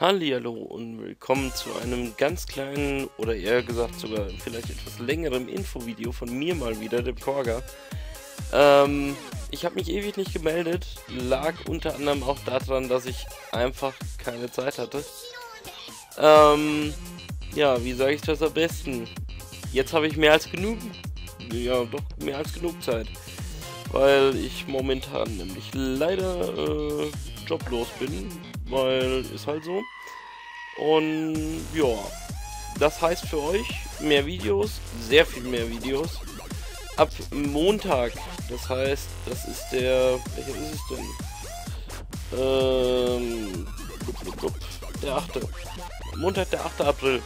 Hallihallo und willkommen zu einem ganz kleinen oder eher gesagt sogar vielleicht etwas längerem Infovideo von mir mal wieder, dem Korga. Ähm, ich habe mich ewig nicht gemeldet, lag unter anderem auch daran, dass ich einfach keine Zeit hatte. Ähm, ja, wie sage ich das am besten? Jetzt habe ich mehr als genug, ja doch mehr als genug Zeit, weil ich momentan nämlich leider äh, joblos bin, weil ist halt so. Und ja, das heißt für euch mehr Videos, sehr viel mehr Videos. Ab Montag, das heißt, das ist der, welcher ist es denn? Ähm, der 8. Montag, der 8. April.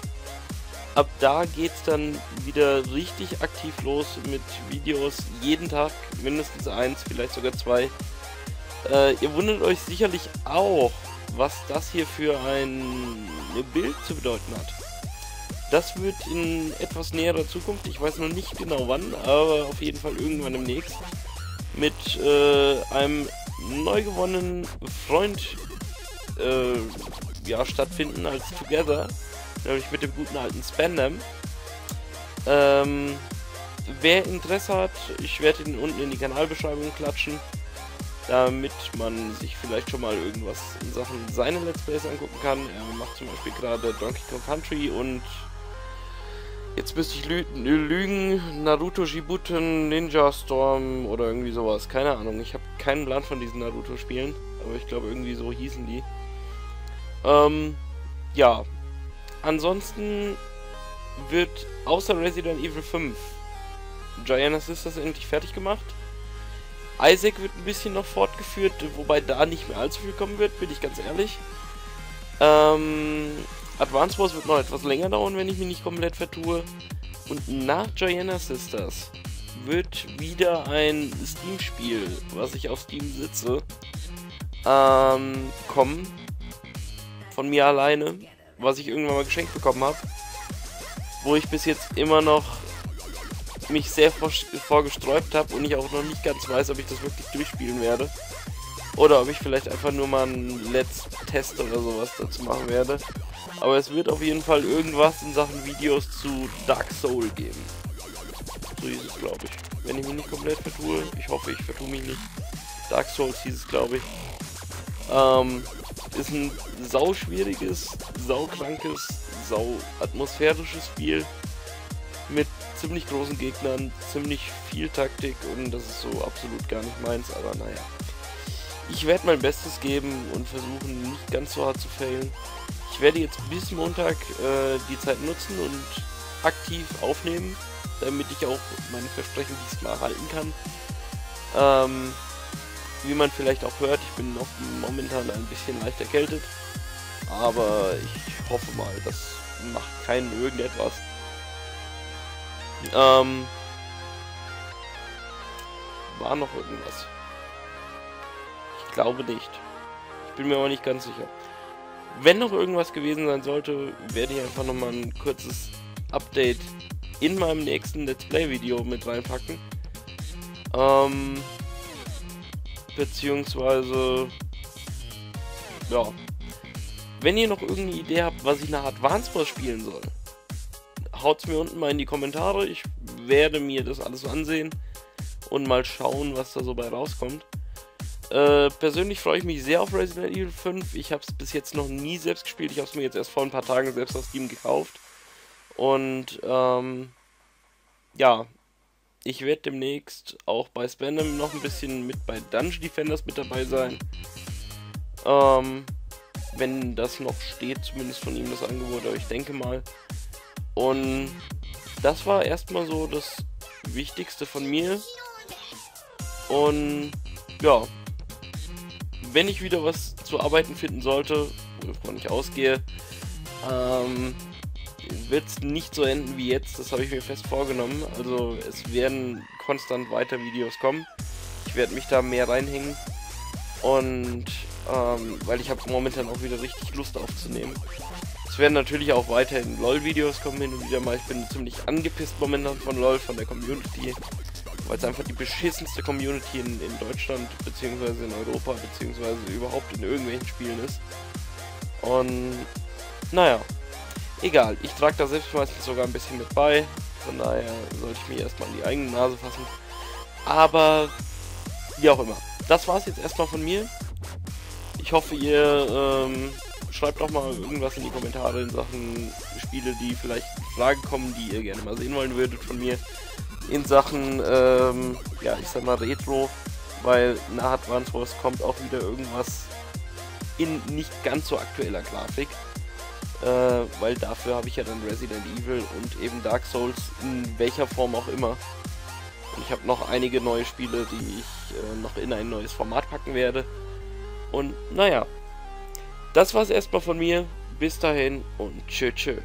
Ab da geht's dann wieder richtig aktiv los mit Videos. Jeden Tag mindestens eins, vielleicht sogar zwei. Äh, ihr wundert euch sicherlich auch, was das hier für ein Bild zu bedeuten hat. Das wird in etwas näherer Zukunft, ich weiß noch nicht genau wann, aber auf jeden Fall irgendwann demnächst, mit äh, einem neu gewonnenen Freund äh, ja, stattfinden als Together, nämlich mit dem guten alten Spandam. Ähm, wer Interesse hat, ich werde ihn unten in die Kanalbeschreibung klatschen damit man sich vielleicht schon mal irgendwas in Sachen seine Let's Plays angucken kann. Er macht zum Beispiel gerade Donkey Kong Country und jetzt müsste ich lü lügen, Naruto Shibuten, Ninja Storm oder irgendwie sowas. Keine Ahnung, ich habe keinen Plan von diesen Naruto-Spielen, aber ich glaube irgendwie so hießen die. Ähm, ja. Ansonsten wird außer Resident Evil 5 Gianna Sisters endlich fertig gemacht. Isaac wird ein bisschen noch fortgeführt, wobei da nicht mehr allzu viel kommen wird, bin ich ganz ehrlich. Ähm, Advance Wars wird noch etwas länger dauern, wenn ich mich nicht komplett vertue. Und nach Gianna Sisters wird wieder ein Steam-Spiel, was ich auf Steam sitze, ähm, kommen. Von mir alleine, was ich irgendwann mal geschenkt bekommen habe. Wo ich bis jetzt immer noch mich sehr vorgesträubt habe und ich auch noch nicht ganz weiß, ob ich das wirklich durchspielen werde. Oder ob ich vielleicht einfach nur mal einen Let's Test oder sowas dazu machen werde. Aber es wird auf jeden Fall irgendwas in Sachen Videos zu Dark Soul geben. So hieß es, glaube ich. Wenn ich mich nicht komplett vertue. Ich hoffe, ich vertue mich nicht. Dark Souls hieß es, glaube ich. Ähm, ist ein sau schwieriges, saukrankes, sau atmosphärisches Spiel mit ziemlich großen Gegnern, ziemlich viel Taktik und das ist so absolut gar nicht meins, aber naja. Ich werde mein Bestes geben und versuchen, nicht ganz so hart zu failen. Ich werde jetzt bis Montag äh, die Zeit nutzen und aktiv aufnehmen, damit ich auch meine Versprechen diesmal halten kann. Ähm, wie man vielleicht auch hört, ich bin noch momentan ein bisschen leicht erkältet. Aber ich hoffe mal, das macht keinen irgendetwas. Ähm, war noch irgendwas? Ich glaube nicht. Ich bin mir aber nicht ganz sicher. Wenn noch irgendwas gewesen sein sollte, werde ich einfach nochmal ein kurzes Update in meinem nächsten Let's Play Video mit reinpacken. Ähm, beziehungsweise, ja. Wenn ihr noch irgendeine Idee habt, was ich nach Advance Wars spielen soll, haut es mir unten mal in die Kommentare. Ich werde mir das alles ansehen und mal schauen, was da so bei rauskommt. Äh, persönlich freue ich mich sehr auf Resident Evil 5. Ich habe es bis jetzt noch nie selbst gespielt. Ich habe es mir jetzt erst vor ein paar Tagen selbst auf Steam gekauft. Und ähm, ja, ich werde demnächst auch bei Spandam noch ein bisschen mit bei Dungeon Defenders mit dabei sein. Ähm, wenn das noch steht, zumindest von ihm das Angebot, aber ich denke mal. Und das war erstmal so das Wichtigste von mir. Und ja, wenn ich wieder was zu arbeiten finden sollte, wovon ich ausgehe, ähm, wird es nicht so enden wie jetzt. Das habe ich mir fest vorgenommen. Also es werden konstant weiter Videos kommen. Ich werde mich da mehr reinhängen. Und ähm, weil ich habe momentan auch wieder richtig Lust aufzunehmen. Es werden natürlich auch weiterhin LOL-Videos kommen hin und wieder mal. Ich bin ziemlich angepisst momentan von LOL, von der Community. Weil es einfach die beschissenste Community in, in Deutschland, beziehungsweise in Europa, beziehungsweise überhaupt in irgendwelchen Spielen ist. Und naja, egal. Ich trage da selbst meistens sogar ein bisschen mit bei. Von daher sollte ich mir erstmal in die eigene Nase fassen. Aber wie auch immer. Das war es jetzt erstmal von mir. Ich hoffe, ihr ähm, schreibt doch mal irgendwas in die Kommentare in Sachen Spiele, die vielleicht in Frage kommen, die ihr gerne mal sehen wollen würdet von mir. In Sachen, ähm, ja, ich sag mal Retro, weil nach Advance Wars kommt auch wieder irgendwas in nicht ganz so aktueller Grafik. Äh, weil dafür habe ich ja dann Resident Evil und eben Dark Souls in welcher Form auch immer. Ich habe noch einige neue Spiele, die ich äh, noch in ein neues Format packen werde. Und naja, das war's erstmal von mir. Bis dahin und tschö tschö.